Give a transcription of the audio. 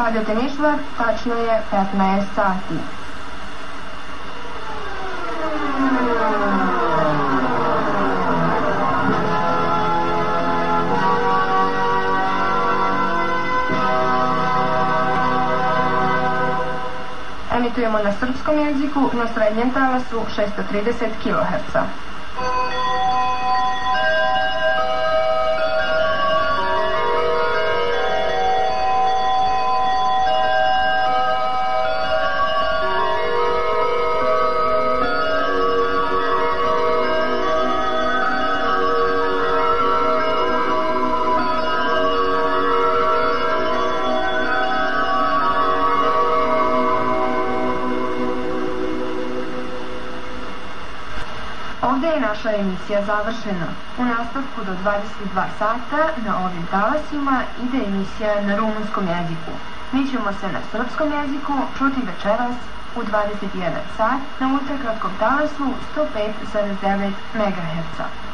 slušate Nišvar, tačno je 15 sati. Emitujemo na srpskom jeziku na srednjem talasu 630 kHz. Ovde je naša emisija završena. U nastavku do 22 sata na ovim talasima ide emisija na rumunskom jeziku. Mi ćemo se na srpskom jeziku čuti večeras u 21 sat na ultrakratkom talasu 105,9 MHz.